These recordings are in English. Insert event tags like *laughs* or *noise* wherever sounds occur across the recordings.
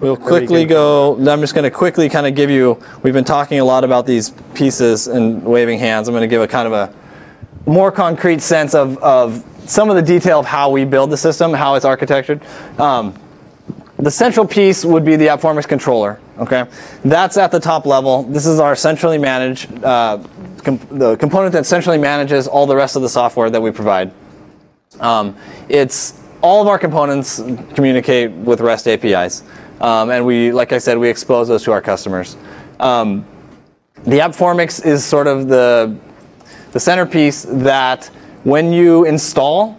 we'll quickly go. I'm just going to quickly kind of give you. We've been talking a lot about these pieces and waving hands. I'm going to give a kind of a more concrete sense of, of some of the detail of how we build the system, how it's architectured. Um, the central piece would be the AppFormix controller. Okay, that's at the top level. This is our centrally managed, uh, the component that centrally manages all the rest of the software that we provide. Um, it's all of our components communicate with REST APIs, um, and we, like I said, we expose those to our customers. Um, the AppFormix is sort of the the centerpiece that when you install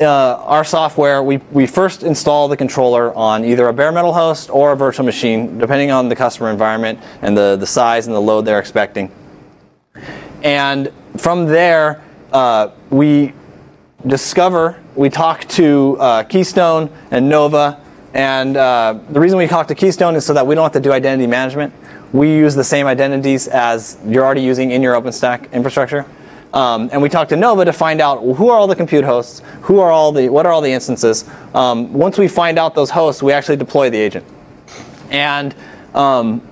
uh, our software, we, we first install the controller on either a bare metal host or a virtual machine, depending on the customer environment and the, the size and the load they're expecting. And from there, uh, we discover, we talk to uh, Keystone and Nova. And uh, the reason we talk to Keystone is so that we don't have to do identity management. We use the same identities as you're already using in your OpenStack infrastructure. Um, and we talked to Nova to find out who are all the compute hosts, who are all the, what are all the instances. Um, once we find out those hosts, we actually deploy the agent. And um,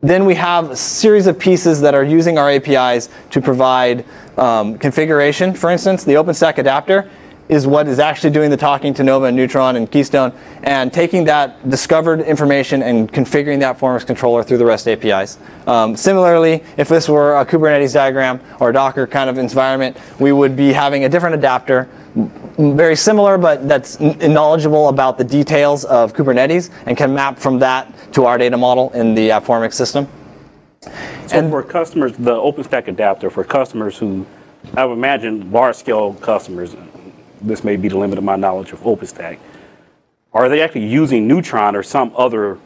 then we have a series of pieces that are using our APIs to provide um, configuration. For instance, the OpenStack adapter is what is actually doing the talking to Nova and Neutron and Keystone and taking that discovered information and configuring that Formix controller through the REST APIs. Um, similarly, if this were a Kubernetes diagram or a Docker kind of environment, we would be having a different adapter, very similar, but that's knowledgeable about the details of Kubernetes and can map from that to our data model in the AppFormix system. So and for customers, the OpenStack adapter, for customers who, I would imagine large scale customers, this may be the limit of my knowledge of OpenStack. Are they actually using Neutron or some other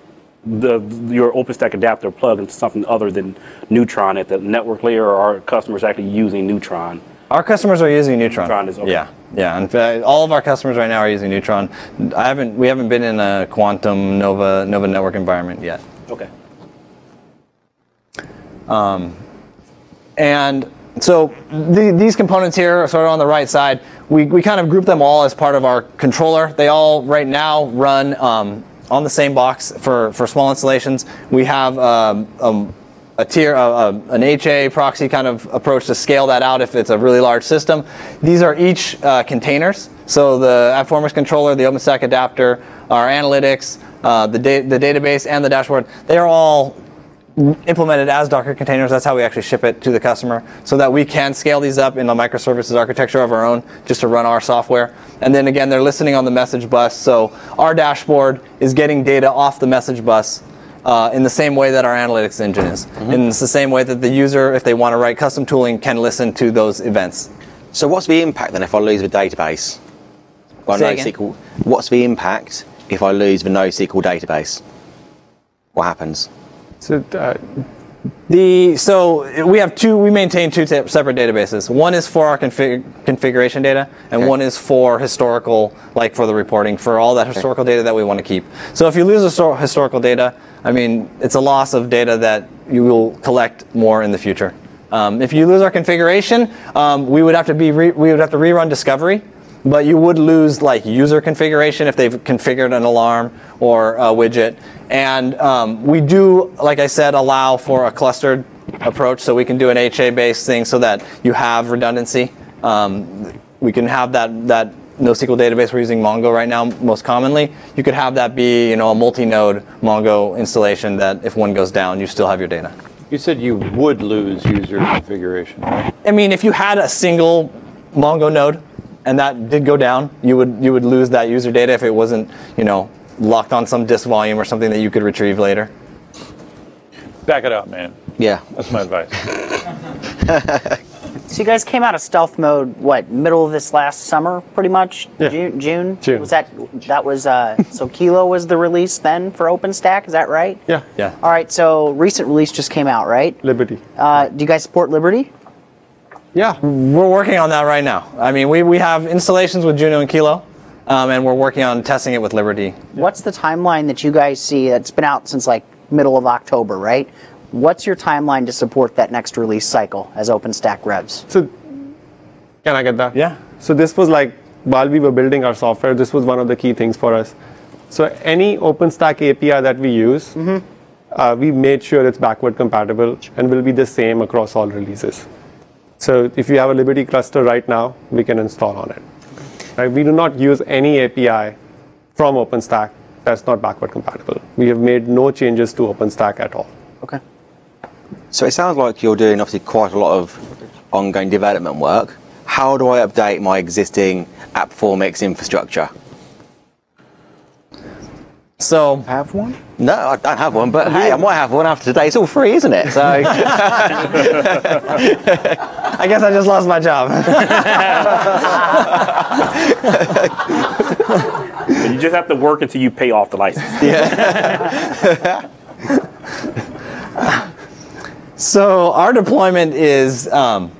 the your OpenStack adapter plug into something other than Neutron at the network layer, or are customers actually using Neutron? Our customers are using Neutron. Neutron is okay. Yeah, yeah. In fact, all of our customers right now are using Neutron. I haven't, we haven't been in a Quantum Nova Nova network environment yet. Okay. Um, and so the, these components here are sort of on the right side. We, we kind of group them all as part of our controller. They all right now run um, on the same box for, for small installations. We have um, um, a tier, uh, an HA proxy kind of approach to scale that out if it's a really large system. These are each uh, containers. So the AppFormix controller, the OpenStack adapter, our analytics, uh, the, da the database, and the dashboard, they are all implemented as Docker containers. That's how we actually ship it to the customer so that we can scale these up in a microservices architecture of our own just to run our software. And then again, they're listening on the message bus. So our dashboard is getting data off the message bus uh, in the same way that our analytics engine is. Mm-hmm. And it's the same way that the user, if they want to write custom tooling, can listen to those events. So what's the impact then if I lose the database? By NoSQL, what's the impact if I lose the NoSQL database? What happens? So, uh, the so we have two. We maintain two separate databases. One is for our config- configuration data, and okay. one is for historical, like for the reporting, for all that historical okay. data that we want to keep. So if you lose historical data, I mean, it's a loss of data that you will collect more in the future. Um, if you lose our configuration, um, we would have to be re- we would have to rerun discovery but you would lose like user configuration if they've configured an alarm or a widget. And um, we do, like I said, allow for a clustered approach, so we can do an HA-based thing so that you have redundancy. Um, we can have that that NoSQL database we're using Mongo right now most commonly. You could have that be you know a multi-node Mongo installation that if one goes down, you still have your data. You said you would lose user configuration, right? I mean, if you had a single Mongo node and that did go down, you would you would lose that user data if it wasn't you know locked on some disk volume or something that you could retrieve later. Back it up, man. Yeah, that's my advice. *laughs* so you guys came out of stealth mode what middle of this last summer, pretty much yeah. June, June. June. Was that that was uh, so Kilo was the release then for OpenStack? Is that right? Yeah. Yeah. All right. So recent release just came out, right? Liberty. Uh, do you guys support Liberty? Yeah. We're working on that right now. I mean, we, we have installations with Juno and Kilo, um, and we're working on testing it with Liberty. What's the timeline that you guys see? It's been out since like middle of October, right? What's your timeline to support that next release cycle as OpenStack revs? So, can I get that? Yeah. So this was like while we were building our software, this was one of the key things for us. So any OpenStack API that we use, uh, we made sure it's backward compatible and will be the same across all releases. So if you have a Liberty cluster right now, we can install on it. Right? We do not use any API from OpenStack that's not backward compatible. We have made no changes to OpenStack at all. Okay. So it sounds like you're doing obviously quite a lot of ongoing development work. How do I update my existing AppFormix infrastructure? So Have one? No, I don't have one, but hey, I might have one after today. It's all free, isn't it? So *laughs* I guess I just lost my job. *laughs* You just have to work until you pay off the license. *laughs* Yeah. So our deployment is um,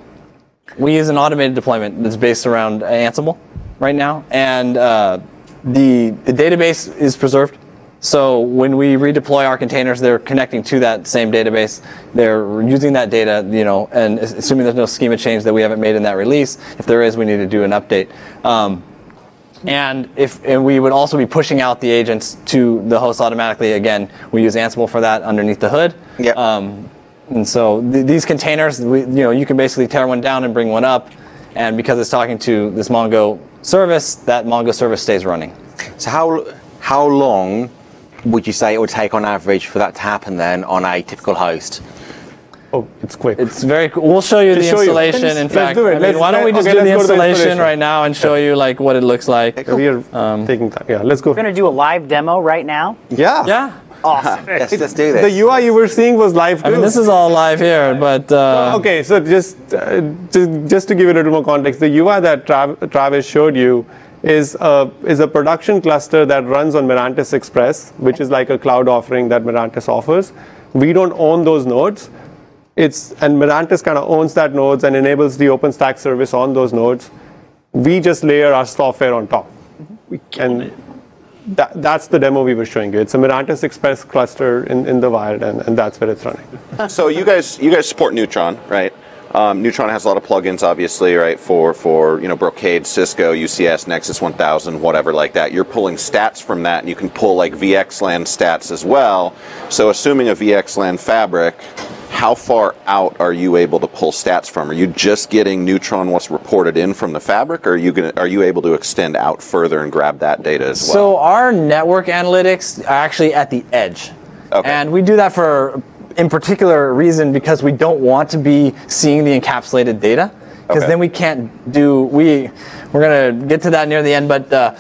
we use an automated deployment that's based around Ansible right now, and uh, the the database is preserved. So when we redeploy our containers, they're connecting to that same database. They're using that data, you know, and assuming there's no schema change that we haven't made in that release. If there is, we need to do an update. Um, and if and we would also be pushing out the agents to the host automatically. Again, we use Ansible for that underneath the hood. Yep. Um, and so th- these containers, we, you know, you can basically tear one down and bring one up, and because it's talking to this Mongo service, that Mongo service stays running. So how how long would you say it would take on average for that to happen then on a typical host? Oh, it's quick. It's very cool. We'll show you Just the show you. installation. Let's- In let's fact, do it. I mean, why don't we just okay, do the let's go to the installation, installation. right now and show you like what it looks like? we are taking time. Yeah, let's go. We're going to do a live demo right now. yeah. Yeah. Awesome. *laughs* Let's, let's do this. The. UI you were seeing was live too. I mean, this is all live here, but uh, Okay, so just, uh, just just to give you a little more context, the UI that Trav- Travis showed you is a, is a production cluster that runs on Mirantis Express, which is like a cloud offering that Mirantis offers. We don't own those nodes. It's and Mirantis kind of owns that nodes and enables the OpenStack service on those nodes. We just layer our software on top. and that, that's the demo we were showing you. It's a Mirantis Express cluster in, in the wild, and, and that's where it's running. so you guys you guys support Neutron, right? Um, Neutron has a lot of plugins, obviously, right? For for you know Brocade, Cisco, UCS, Nexus 1000, whatever like that. You're pulling stats from that, and you can pull like VXLAN stats as well. So assuming a VXLAN fabric, how far out are you able to pull stats from? Are you just getting Neutron what's reported in from the fabric, or are you gonna are you able to extend out further and grab that data as well? So our network analytics are actually at the edge. Okay. And we do that for, in particular reason, because we don't want to be seeing the encapsulated data. Because Okay. then we can't do, we, we're going to get to that near the end, but uh,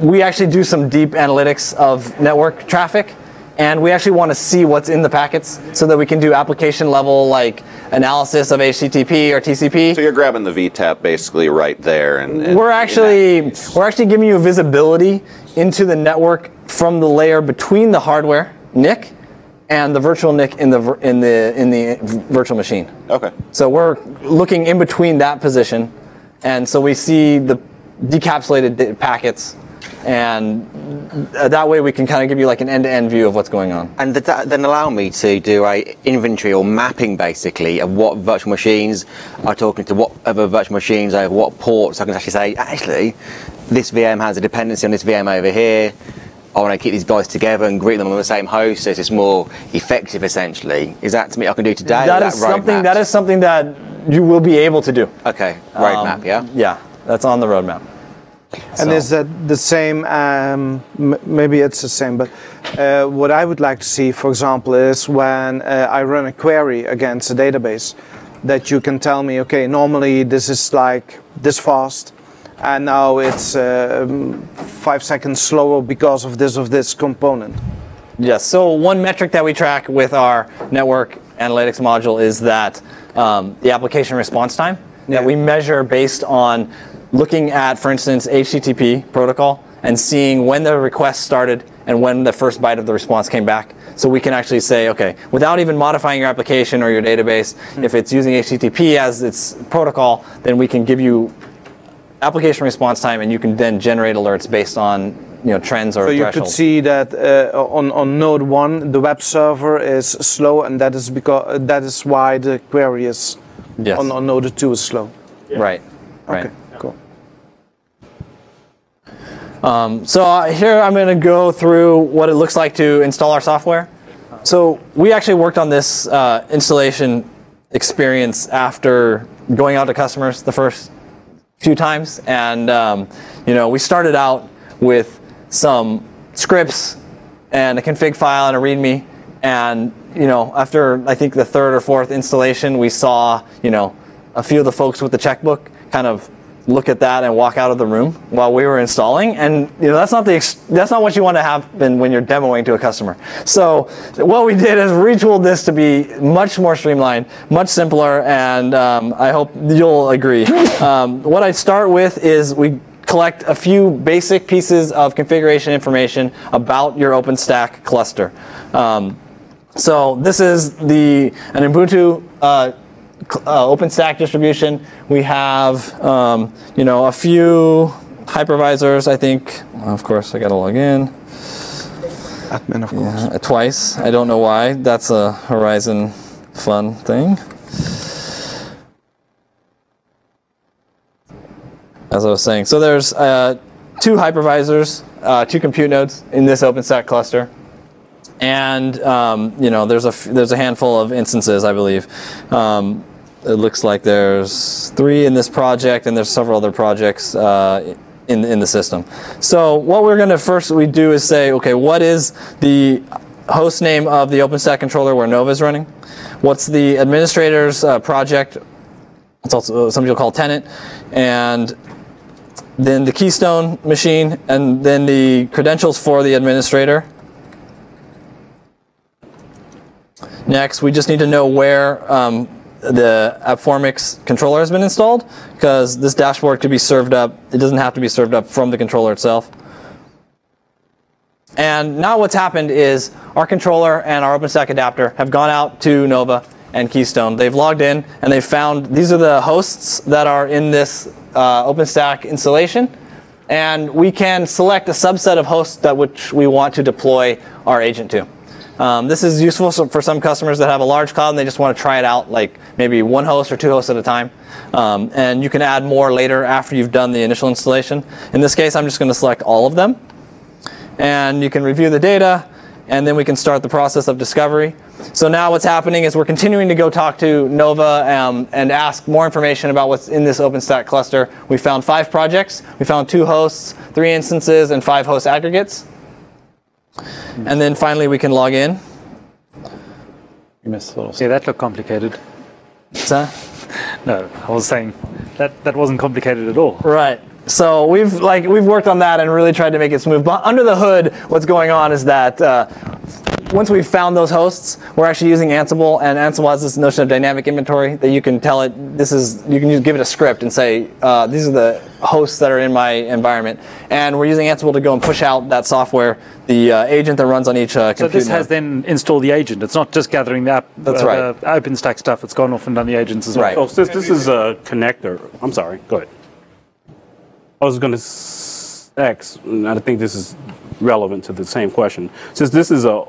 we actually do some deep analytics of network traffic. And we actually want to see what's in the packets so that we can do application level like analysis of HTTP or TCP. So you're grabbing the VTAP basically right there, and, and We're actually we're actually giving you visibility into the network from the layer between the hardware NIC and the virtual NIC in the in the in the virtual machine. okay. So we're looking in between that position, and so we see the decapsulated packets, and uh, that way we can kind of give you like an end-to-end view of what's going on. And that then allow me to do a inventory or mapping basically of what virtual machines are talking to what other virtual machines over what ports. I can actually say, actually, this VM has a dependency on this VM over here. I want to keep these guys together and greet them on the same host so it's more effective essentially. Is that something I can do today? That or is something roadmapped? that is something that you will be able to do. Okay, roadmap, Um, yeah? Yeah, that's on the roadmap. And is that the same? Um, maybe it's the same, but uh, what I would like to see, for example, is when uh, I run a query against a database, that you can tell me, okay, normally this is like this fast, and now it's um, five seconds slower because of this of this component. Yes. So one metric that we track with our network analytics module is that um, the application response time Yeah. that we measure based on looking at, for instance, HTTP protocol and seeing when the request started and when the first byte of the response came back. So we can actually say, okay, without even modifying your application or your database, if it's using HTTP as its protocol, then we can give you application response time and you can then generate alerts based on you know trends or So you could see that uh, on, on node one, the web server is slow, and that is because that is why the query is Yes. on, on node two is slow. Right. Right. Okay, cool. Um, so uh, here I'm going to go through what it looks like to install our software. So we actually worked on this uh, installation experience after going out to customers the first few times, and um, you know we started out with some scripts and a config file and a README, and you know after I think the third or fourth installation, we saw you know a few of the folks with the checkbook kind of look at that and walk out of the room while we were installing. And you know that's not the ex- that's not what you want to happen when you're demoing to a customer. So what we did is retooled this to be much more streamlined much simpler and um, i hope you'll agree. *laughs* Um, what i start with is we collect a few basic pieces of configuration information about your openstack cluster. Um, so this is the an ubuntu uh, uh, OpenStack distribution, we have um, you know a few hypervisors. I think, of course, I got to log in. Admin, of course. Yeah, twice. I don't know why. That's a Horizon fun thing. As I was saying, so there's uh, two hypervisors, uh, two compute nodes in this OpenStack cluster and um, you know there's a f- there's a handful of instances I believe. Um, it looks like there's three in this project, and there's several other projects uh, in in the system. So what we're going to first we do is say, okay, what is the host name of the OpenStack controller where Nova is running? What's the administrator's uh, project? It's also some people call tenant, and then the Keystone machine, and then the credentials for the administrator. Next, we just need to know where um, the AppFormix controller has been installed because this dashboard could be served up. It doesn't have to be served up from the controller itself. And now what's happened is our controller and our OpenStack adapter have gone out to Nova and Keystone. They've logged in and they've found these are the hosts that are in this uh, OpenStack installation. And we can select a subset of hosts that which we want to deploy our agent to. Um, this is useful for some customers that have a large cloud and they just want to try it out, like maybe one host or two hosts at a time. Um, and you can add more later after you've done the initial installation. In this case, I'm just going to select all of them. And you can review the data, and then we can start the process of discovery. So now what's happening is we're continuing to go talk to Nova um, and ask more information about what's in this OpenStack cluster. We found five projects. We found two hosts, three instances, and five host aggregates. And then finally we can log in. You missed a little. Yeah, that looked complicated. What's that? *laughs* No, I was saying that that wasn't complicated at all. Right. So we've like we've worked on that and really tried to make it smooth. But under the hood, what's going on is that uh, once we've found those hosts, we're actually using Ansible, and Ansible has this notion of dynamic inventory that you can tell it this is you can use, give it a script and say uh, these are the hosts that are in my environment, and we're using Ansible to go and push out that software, the uh, agent that runs on each uh, So compute this has then installed the agent. It's not just gathering the app. That's uh, right. The OpenStack stuff. It's gone off and done the agents as well. Right. Oh, since this is a connector, I'm sorry, go ahead. I was going to ask, and I think this is relevant to the same question. Since this is a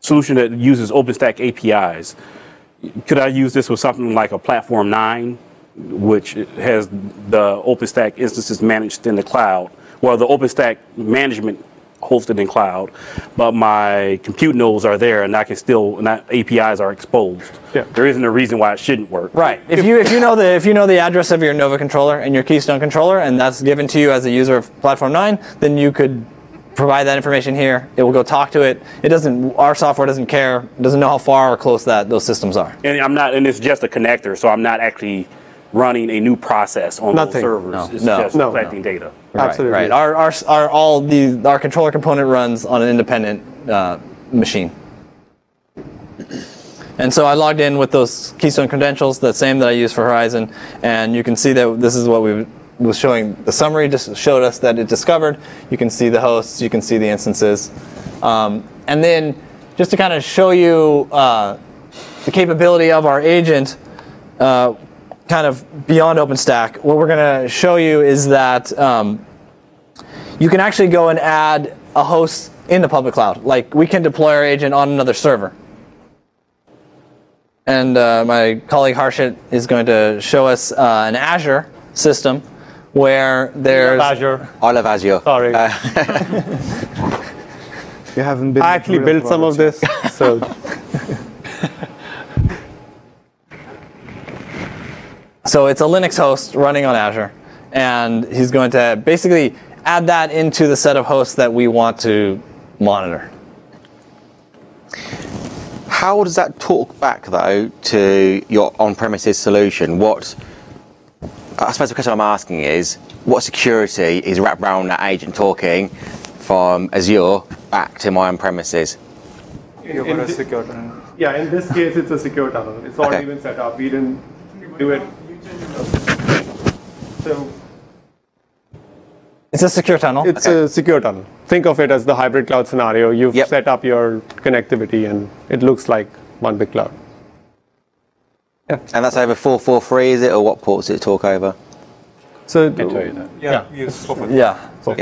solution that uses OpenStack APIs, could I use this with something like a Platform 9, which has the OpenStack instances managed in the cloud? Well, the OpenStack management hosted in cloud, but my compute nodes are there, and I can still, and that APIs are exposed. Yeah. There isn't a reason why it shouldn't work. Right. If you if you know the if you know the address of your Nova controller and your Keystone controller, and that's given to you as a user of Platform 9, then you could provide that information here. It will go talk to it. It doesn't. Our software doesn't care. Doesn't know how far or close that those systems are. And I'm not, and it's just a connector, so I'm not actually running a new process on Nothing. those servers. No. It's No. just No. collecting data. Absolutely. Right. right. Our, our our all the our controller component runs on an independent uh, machine. And so I logged in with those Keystone credentials, the same that I use for Horizon, and you can see that this is what we was showing. The summary just showed us that it discovered. You can see the hosts, you can see the instances, um, and then just to kind of show you uh, the capability of our agent, uh, kind of beyond OpenStack, what we're going to show you is that um, you can actually go and add a host in the public cloud. Like we can deploy our agent on another server. And uh, my colleague Harshit is going to show us uh, an Azure system where there's Azure. I love Azure. Sorry. Uh, *laughs* You haven't been. I actually built some of this, so So it's a Linux host running on Azure, and he's going to basically add that into the set of hosts that we want to monitor. How does that talk back though to your on-premises solution? What I suppose the question I'm asking is, what security is wrapped around that agent talking from Azure back to my on-premises? in thi- yeah, in this case, it's a secure tunnel. It's already Okay. been set up. We didn't do it. So It's a secure tunnel. it's a secure tunnel. Think of it as the hybrid cloud scenario. You've Yep. set up your connectivity, and it looks like one big cloud. And that's over 443, is it, or what ports does it talk over? So Can't tell you that. Yeah. Use yeah. Yeah, cool.